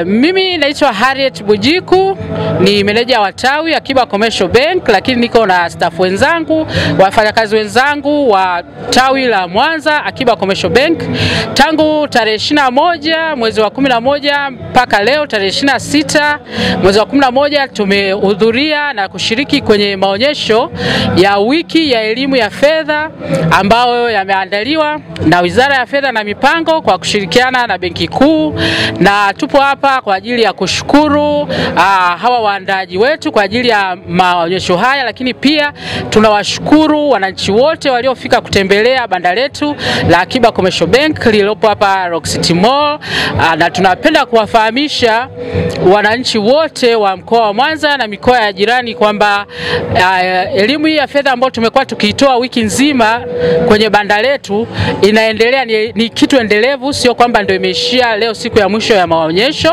Uh, mimi naitwa Harriet Bujiku, ni meneja wa tawi Akiba Commercial Bank, lakini niko na staff wenzangu, wafanyakazi wenzangu wa tawi la Mwanza Akiba Commercial Bank. Tangu tarehe 21 mwezi wa 11 mpaka leo tarehe 26 mwezi wa 11 tumehudhuria na kushiriki kwenye maonyesho ya wiki ya elimu ya fedha ambayo yameandaliwa na Wizara ya Fedha na Mipango kwa kushirikiana na Benki Kuu, na tupo hapa kwa ajili ya kushukuru aa, hawa waandaaji wetu kwa ajili ya maonyesho haya, lakini pia tunawashukuru wananchi wote waliofika kutembelea banda letu la Akiba Commercial Bank lililopo hapa Rock City Mall, uh, na tunapenda kuwafahamisha wananchi wote wa mkoa wa Mwanza na mikoa ya jirani kwamba elimu hii ya fedha ambayo tumekuwa tukiitoa wiki nzima kwenye banda letu inaendelea, ni, ni kitu endelevu, sio kwamba ndio imeishia leo siku ya mwisho ya maonyesho,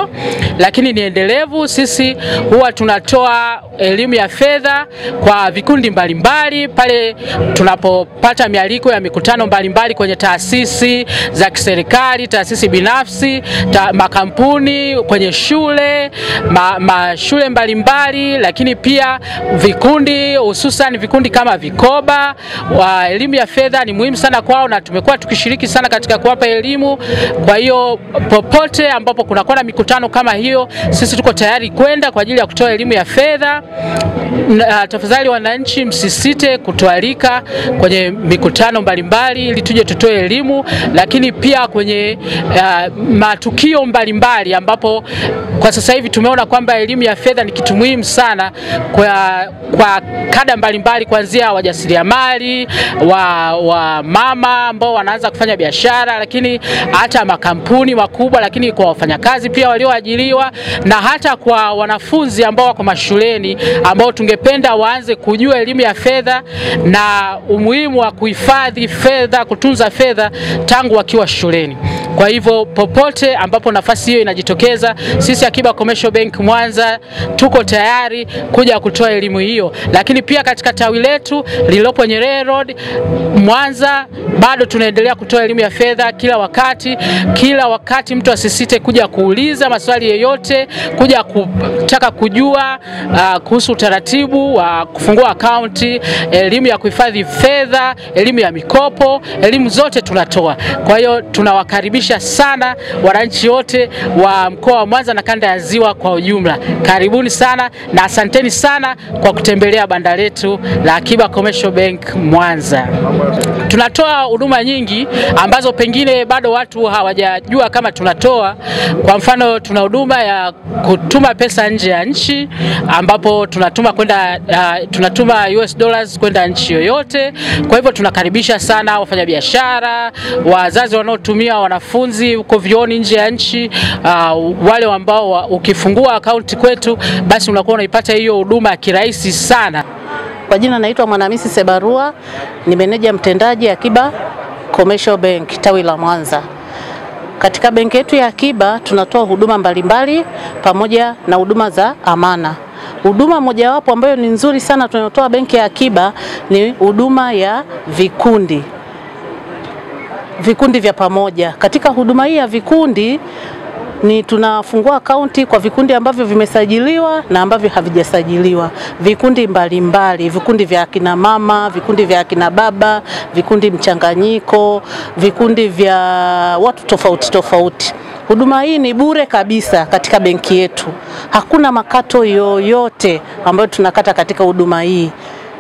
lakini ni endelevu. Sisi huwa tunatoa elimu ya fedha kwa vikundi mbalimbali pale tunapopata mialiko ya mikutano mbalimbali mbali kwenye taasisi za kiserikali, taasisi binafsi, ta, makampuni, kwenye shule ma, mashule mbalimbali, lakini pia vikundi hususan vikundi kama vikoba wa elimu ya fedha ni muhimu sana kwao, na tumekuwa tukishiriki sana katika kuwapa elimu. Kwa hiyo popote ambapo kunakuwa na mikutano kama hiyo, sisi tuko tayari kwenda kwa ajili ya kutoa elimu ya fedha. Na tafadhali wananchi, msisite kutualika kwenye mikutano mbalimbali ili tuje tutoe elimu, lakini pia kwenye uh, matukio mbalimbali ambapo kwa sasa hivi tumeona kwamba elimu ya fedha ni kitu muhimu sana kwa, kwa kada mbalimbali kuanzia wajasiriamali wa, wa mama ambao wanaanza kufanya biashara, lakini hata makampuni makubwa, lakini kwa wafanyakazi pia walioajiriwa na hata kwa wanafunzi ambao wako mashuleni ambao tungependa waanze kujua elimu ya fedha na umuhimu wa kuhifadhi fedha, kutunza fedha tangu wakiwa shuleni. Kwa hivyo popote ambapo nafasi hiyo inajitokeza, sisi Akiba Commercial Bank Mwanza tuko tayari kuja kutoa elimu hiyo, lakini pia katika tawi letu lililopo Nyerere Road Mwanza bado tunaendelea kutoa elimu ya fedha kila wakati. Kila wakati mtu asisite kuja kuuliza maswali yeyote, kuja kutaka kujua uh, kuhusu utaratibu wa uh, kufungua akaunti, elimu ya kuhifadhi fedha, elimu ya mikopo, elimu zote tunatoa. Kwa hiyo tunawakaribisha sana wananchi wote wa mkoa wa Mwanza na kanda ya Ziwa kwa ujumla. Karibuni sana na asanteni sana kwa kutembelea banda letu la Akiba Commercial Bank Mwanza. Tunatoa huduma nyingi ambazo pengine bado watu hawajajua kama tunatoa. Kwa mfano, tuna huduma ya kutuma pesa nje ya nchi ambapo tunatuma kwenda uh, tunatuma US dollars kwenda nchi yoyote. Kwa hivyo tunakaribisha sana wafanyabiashara, wazazi wanaotumia wanafunzi huko vioni nje ya nchi, uh, wale ambao wa, ukifungua akaunti kwetu basi unakuwa unaipata hiyo huduma kirahisi sana. Kwa jina naitwa Mwanamisi Sebarua, ni meneja mtendaji Akiba Commercial Bank tawi la Mwanza. Katika benki yetu ya Akiba tunatoa huduma mbalimbali pamoja na huduma za amana. Huduma mojawapo ambayo ni nzuri sana tunayotoa benki ya Akiba ni huduma ya vikundi vikundi vya pamoja. Katika huduma hii ya vikundi ni tunafungua akaunti kwa vikundi ambavyo vimesajiliwa na ambavyo havijasajiliwa, vikundi mbalimbali mbali, vikundi vya akina mama, vikundi vya akina baba, vikundi mchanganyiko, vikundi vya watu tofauti tofauti. Huduma hii ni bure kabisa katika benki yetu, hakuna makato yoyote ambayo tunakata katika huduma hii,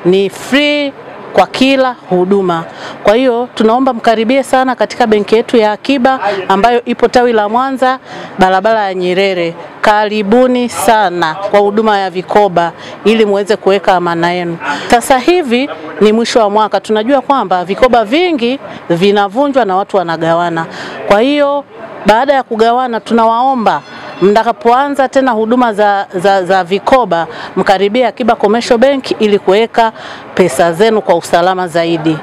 ni free kwa kila huduma. Kwa hiyo tunaomba mkaribie sana katika benki yetu ya Akiba ambayo ipo tawi la Mwanza, barabara ya Nyerere. Karibuni sana kwa huduma ya vikoba ili muweze kuweka amana yenu. Sasa hivi ni mwisho wa mwaka, tunajua kwamba vikoba vingi vinavunjwa na watu wanagawana. Kwa hiyo baada ya kugawana, tunawaomba mtakapoanza tena huduma za, za, za vikoba mkaribia Akiba Commercial Bank ili kuweka pesa zenu kwa usalama zaidi.